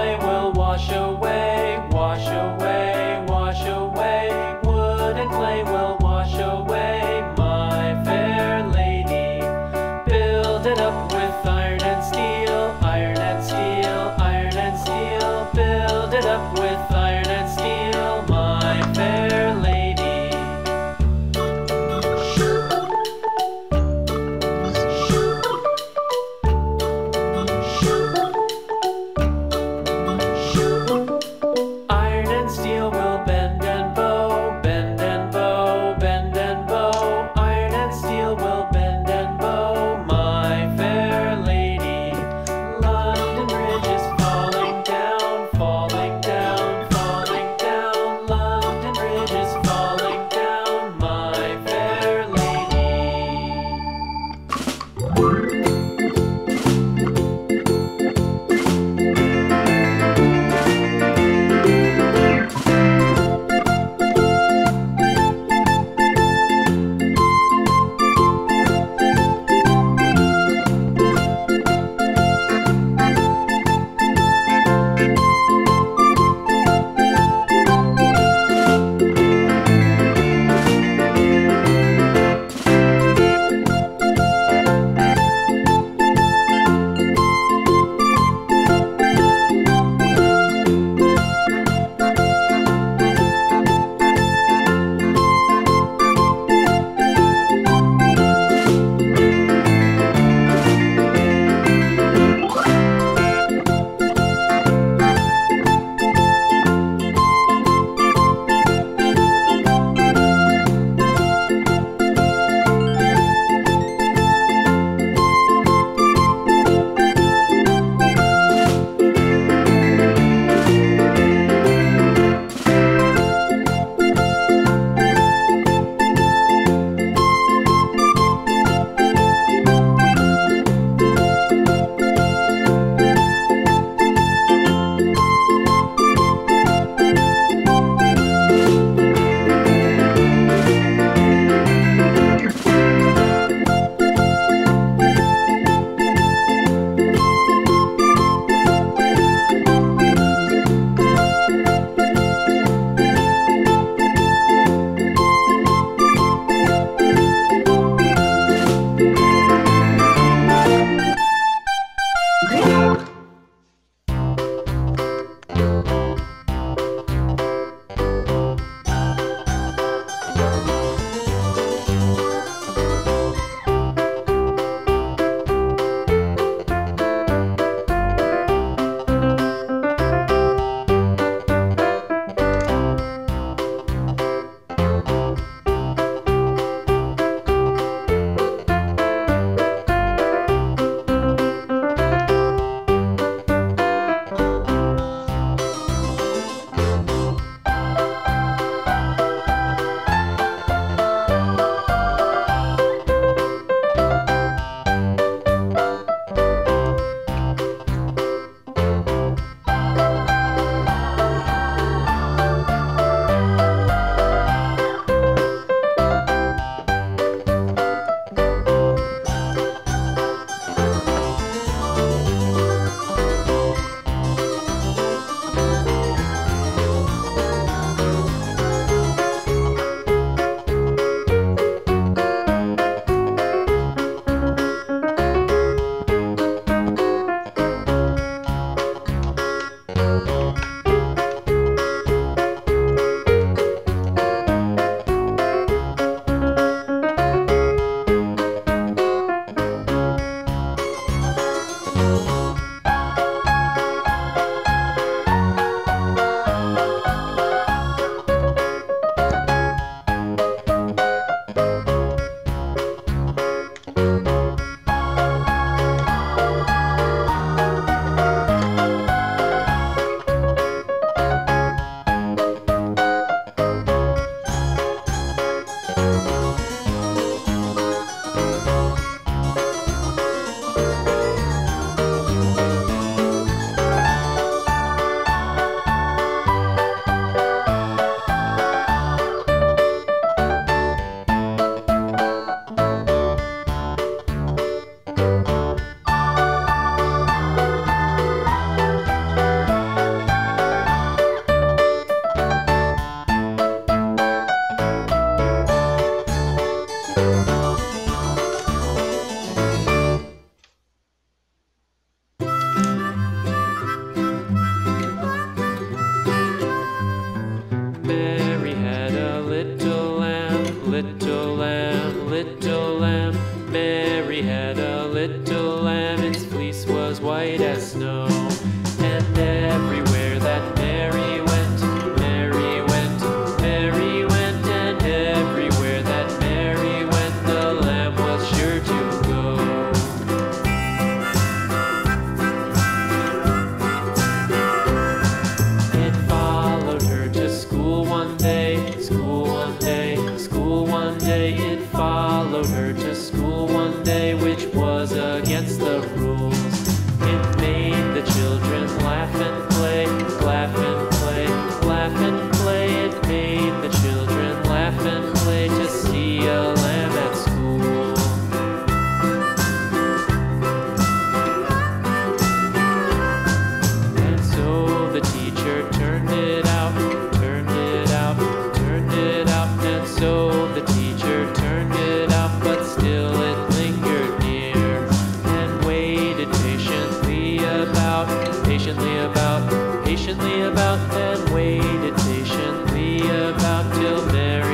joy will wash away, wash away, wash away. Wood and clay will wash away, my fair lady. Build it up with iron and steel, iron and steel, iron and steel. Build it up with Heaven's fleece was white as snow. about, patiently about, patiently about, and waited patiently about till Mary.